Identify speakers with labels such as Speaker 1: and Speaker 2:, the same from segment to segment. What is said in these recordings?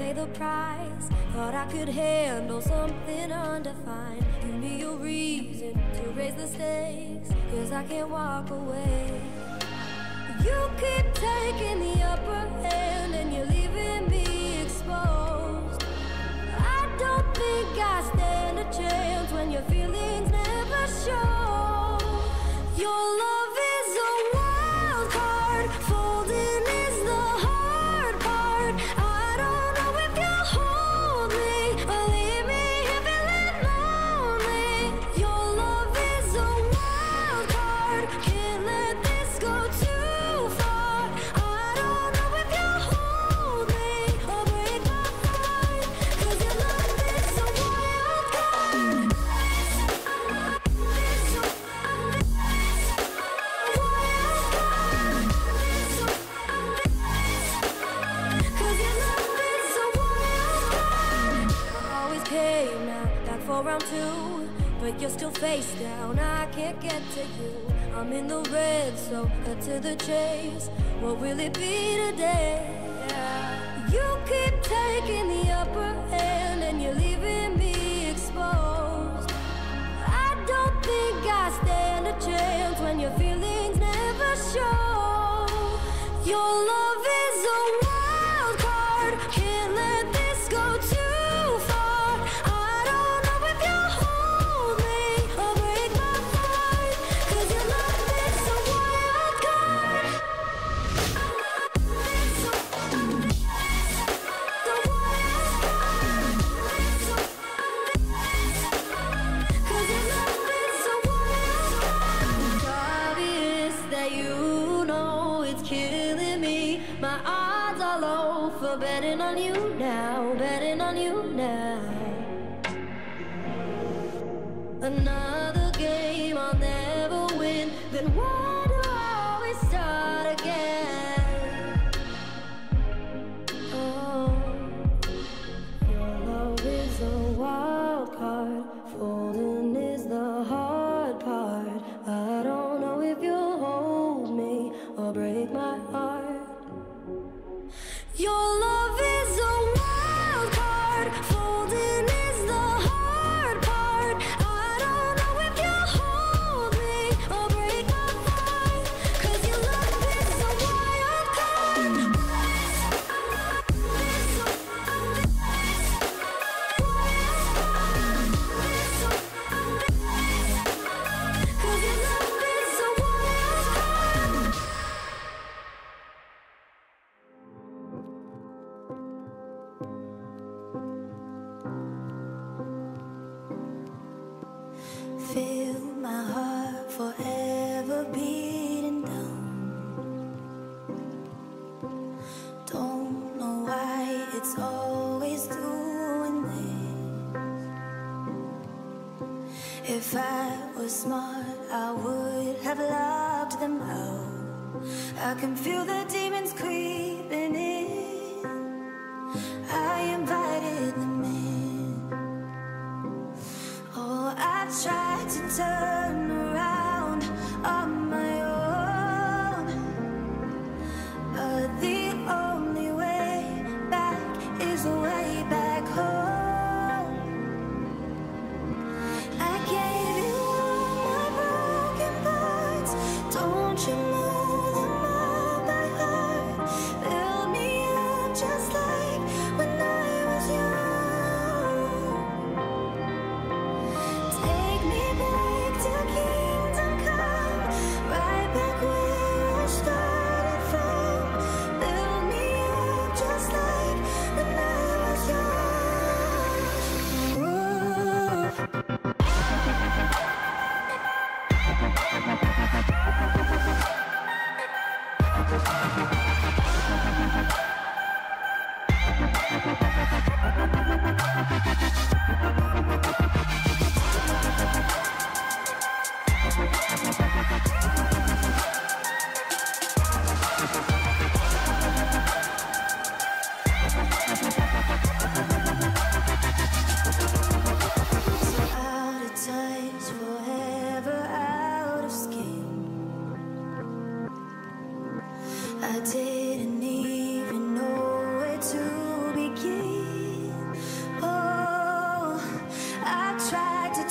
Speaker 1: pay the price. Thought I could handle something undefined. Give me a reason to raise the stakes, cause I can't walk away. You keep taking the upper hand and you're leaving me exposed. I don't think I stand a chance when your feelings never show. Your love to you. I'm in the red, so cut to the chase. What will it be today? You keep taking the upper hand, and you're leaving me exposed. I don't think I stand a chance when your feelings never show. Your love betting on you now, betting on you now. Another game I'll never win. Then why If I
Speaker 2: was smart, I would have locked them out. I can feel the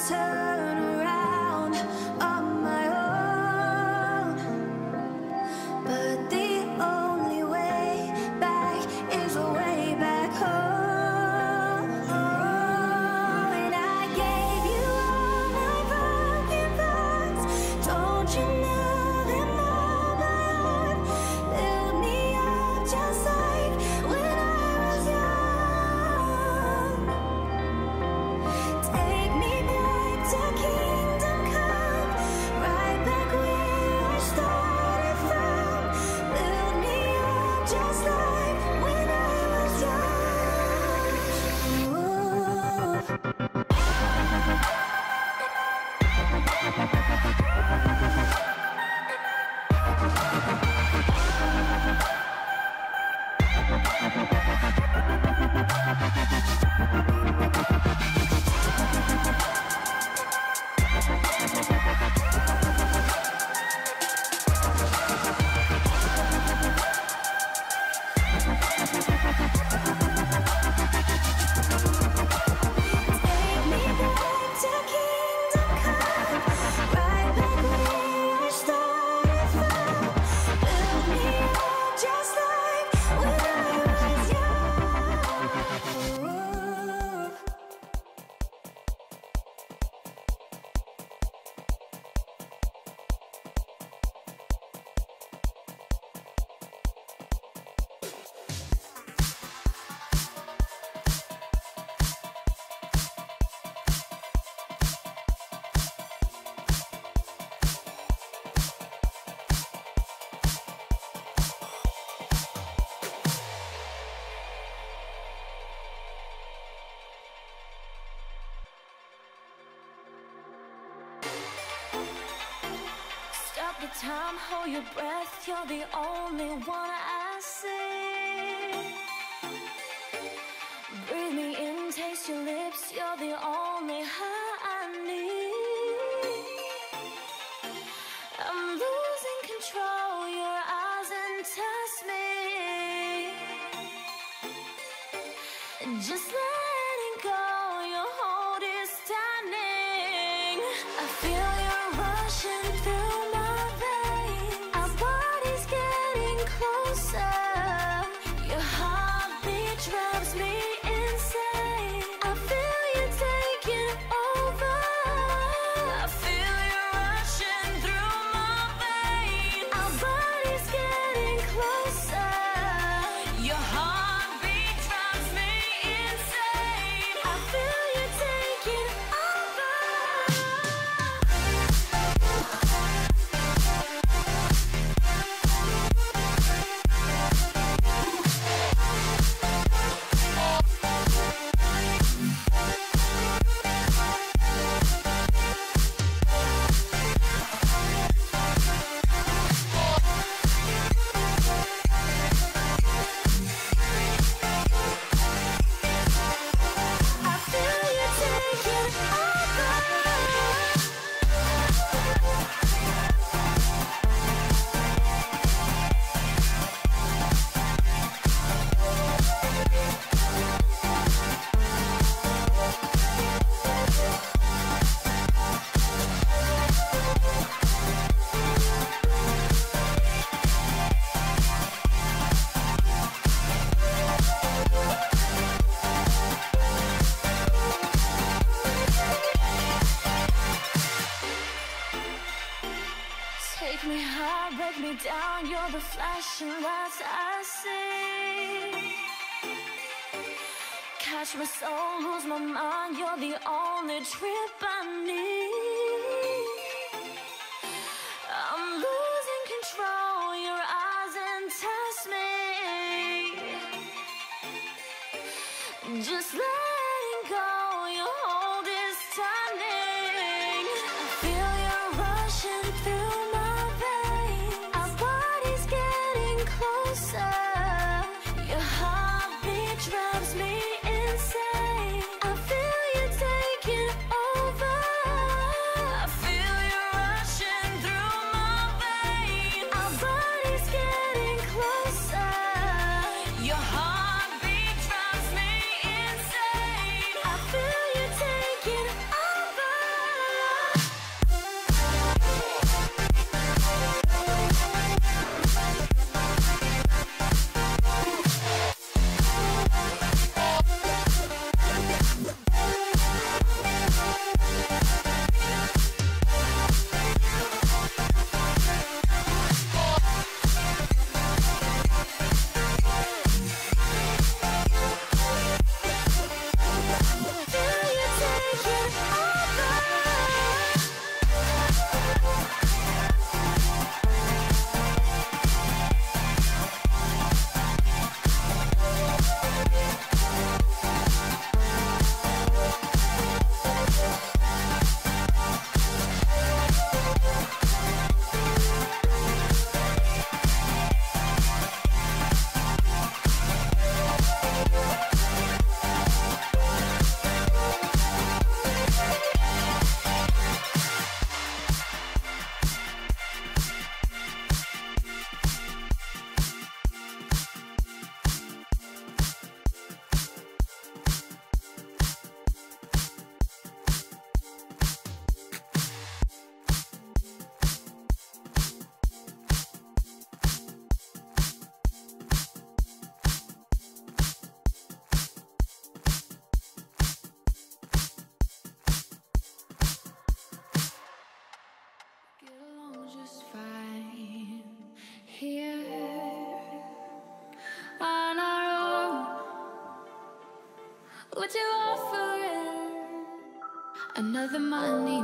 Speaker 2: tell time, hold your breath. You're the only one I see. Breathe me in, taste your lips. You're the only high I need. I'm losing control. Your eyes entice me. Just letting go. Your hold is stunning. I feel you rushing. That's what I see. Catch my soul, lose my mind. You're the only trip I need. I'm losing control. Your eyes entice me. Just letting go. Another money